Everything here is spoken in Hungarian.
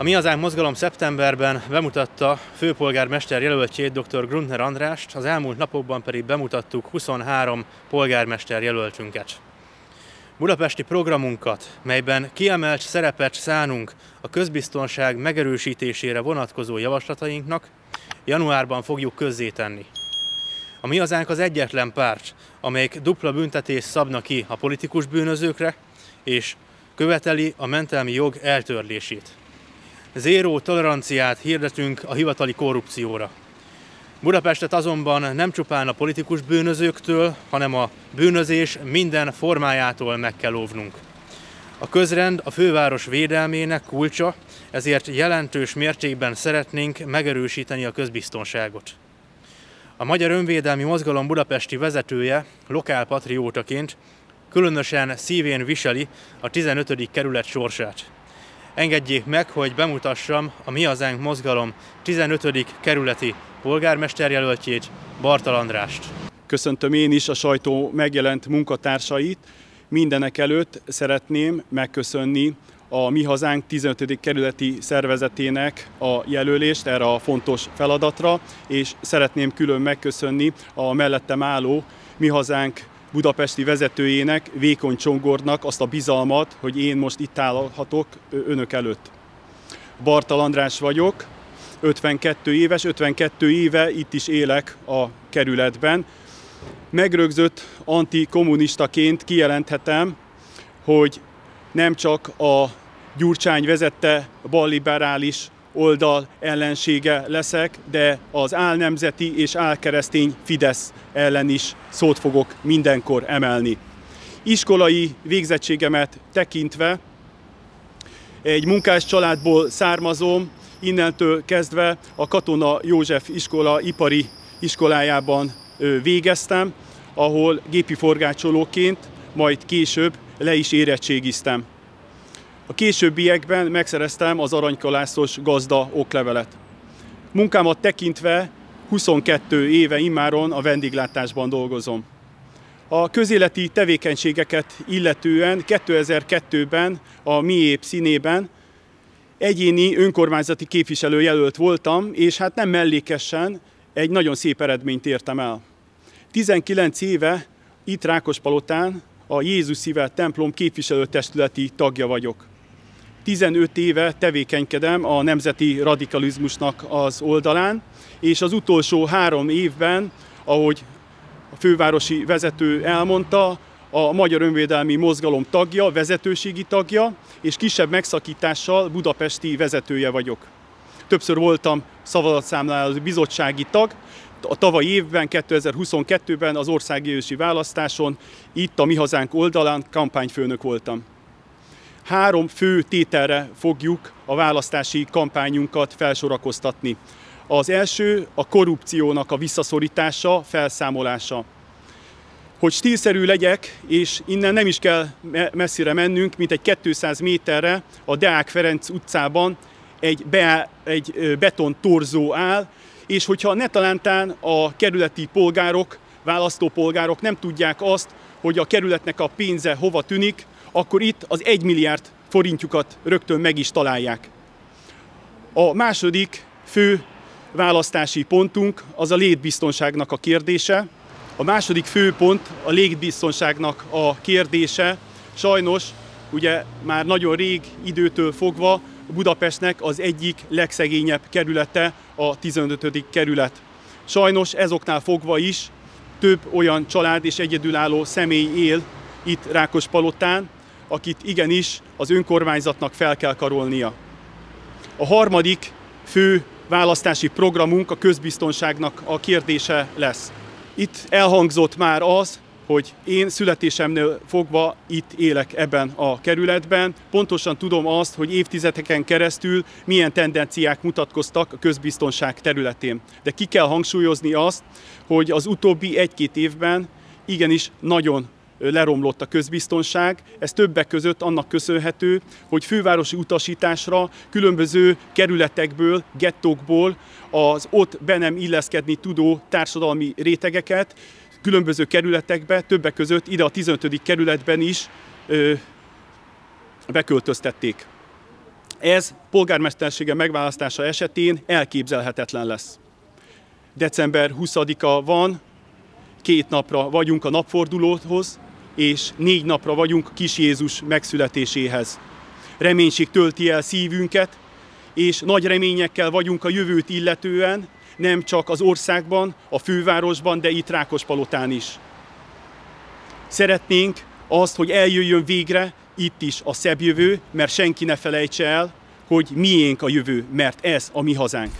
A Mi Hazánk mozgalom szeptemberben bemutatta főpolgármester jelöltjét dr. Grundner Andrást, az elmúlt napokban pedig bemutattuk 23 polgármester jelöltünket. Budapesti programunkat, melyben kiemelt szerepet szánunk a közbiztonság megerősítésére vonatkozó javaslatainknak, januárban fogjuk közzétenni. A Mi Hazánk az egyetlen párt, amelyik dupla büntetés szabna ki a politikus bűnözőkre, és követeli a mentelmi jog eltörlését. Zéró toleranciát hirdetünk a hivatali korrupcióra. Budapestet azonban nem csupán a politikus bűnözőktől, hanem a bűnözés minden formájától meg kell óvnunk. A közrend a főváros védelmének kulcsa, ezért jelentős mértékben szeretnénk megerősíteni a közbiztonságot. A Magyar Önvédelmi Mozgalom budapesti vezetője lokálpatriótaként különösen szívén viseli a 15. kerület sorsát. Engedjék meg, hogy bemutassam a Mi Hazánk mozgalom 15. kerületi polgármesterjelöltjét, Bartal Andrást. Köszöntöm én is a sajtó megjelent munkatársait. Mindenek előtt szeretném megköszönni a Mi Hazánk 15. kerületi szervezetének a jelölést erre a fontos feladatra, és szeretném külön megköszönni a mellettem álló Mi Hazánk budapesti vezetőjének, Vékony Csongornak azt a bizalmat, hogy én most itt állhatok önök előtt. Bartal András vagyok, 52 éves, 52 éve itt is élek a kerületben. Megrögzött antikommunistaként kijelenthetem, hogy nem csak a Gyurcsány vezette balliberális oldal ellensége leszek, de az álnemzeti és álkeresztény Fidesz ellen is szót fogok mindenkor emelni. Iskolai végzettségemet tekintve egy munkás családból származom, innentől kezdve a Katona József iskola ipari iskolájában végeztem, ahol gépi forgácsolóként, majd később le is érettségiztem. A későbbiekben megszereztem az aranykalászos gazda oklevelet. Munkámat tekintve 22 éve immáron a vendéglátásban dolgozom. A közéleti tevékenységeket illetően 2002-ben a Miép színében egyéni önkormányzati képviselőjelölt voltam, és hát nem mellékesen egy nagyon szép eredményt értem el. 19 éve itt Rákospalotán a Jézus Szíve templom képviselőtestületi tagja vagyok. 15 éve tevékenykedem a nemzeti radikalizmusnak az oldalán, és az utolsó három évben, ahogy a fővárosi vezető elmondta, a Magyar Önvédelmi Mozgalom tagja, vezetőségi tagja, és kisebb megszakítással budapesti vezetője vagyok. Többször voltam szavazatszámláló bizottsági tag, a tavalyi évben, 2022-ben az országgyűlési választáson itt a Mi Hazánk oldalán kampányfőnök voltam három fő tételre fogjuk a választási kampányunkat felsorakoztatni. Az első a korrupciónak a visszaszorítása, felszámolása. Hogy stílszerű legyek, és innen nem is kell messzire mennünk, mint egy 200 méterre a Deák Ferenc utcában egy, be, egy beton torzó áll, és hogyha netalántán a kerületi polgárok, választópolgárok nem tudják azt, hogy a kerületnek a pénze hova tűnik, akkor itt az 1 milliárd forintjukat rögtön meg is találják. A második fő választási pontunk az a létbiztonságnak a kérdése. A második fő pont a létbiztonságnak a kérdése. Sajnos ugye már nagyon rég időtől fogva Budapestnek az egyik legszegényebb kerülete a 15. kerület. Sajnos ezoknál fogva is több olyan család és egyedülálló személy él itt Rákospalotán, akit igenis az önkormányzatnak fel kell karolnia. A harmadik fő választási programunk a közbiztonságnak a kérdése lesz. Itt elhangzott már az, hogy én születésemnél fogva itt élek ebben a kerületben. Pontosan tudom azt, hogy évtizedeken keresztül milyen tendenciák mutatkoztak a közbiztonság területén. De ki kell hangsúlyozni azt, hogy az utóbbi egy-két évben igenis nagyon leromlott a közbiztonság. Ez többek között annak köszönhető, hogy fővárosi utasításra különböző kerületekből, gettókból az ott be nem illeszkedni tudó társadalmi rétegeket különböző kerületekbe, többek között ide a 15. kerületben is ö, beköltöztették. Ez polgármestersége megválasztása esetén elképzelhetetlen lesz. December 20-a van, két napra vagyunk a napfordulóhoz, és négy napra vagyunk kis Jézus megszületéséhez. Reménység tölti el szívünket, és nagy reményekkel vagyunk a jövőt illetően, nem csak az országban, a fővárosban, de itt Rákospalotán is. Szeretnénk azt, hogy eljöjjön végre itt is a szebb jövő, mert senki ne felejtse el, hogy miénk a jövő, mert ez a mi hazánk.